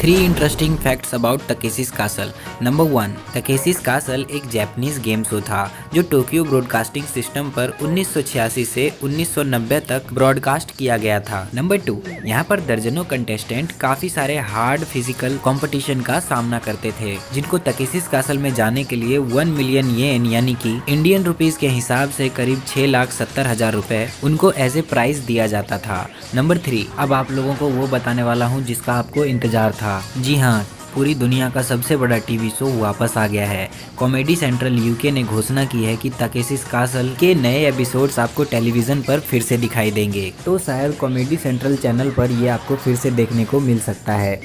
Three interesting facts about Takeshi's castle number one Takeshi's castle एक Japanese game show था, जो Tokyo broadcasting system पर 1986 से 1990 तक ब्रॉडकास्ट किया गया था। नंबर टू यहाँ पर दर्जनों कंटेस्टेंट काफ़ी सारे हार्ड फ़िज़िकल कंपटीशन का सामना करते थे, जिनको तकेसिस कासल में जाने के लिए वन मिलियन येन यानी कि इंडियन रुपीज़ के हिसाब से करीब छह लाख सत्तर हज़ार रूपए उनको एज ए प्राइज दिया जाता था। नंबर थ्री अब आप लोगों को वो बताने वाला हूँ जिसका आपको इंतज़ार था। था। जी हाँ पूरी दुनिया का सबसे बड़ा टीवी शो वापस आ गया है। कॉमेडी सेंट्रल यूके ने घोषणा की है कि तकेसिस कासल के नए एपिसोड्स आपको टेलीविज़न पर फिर से दिखाई देंगे। तो शायद कॉमेडी सेंट्रल चैनल पर ये आपको फिर से देखने को मिल सकता है।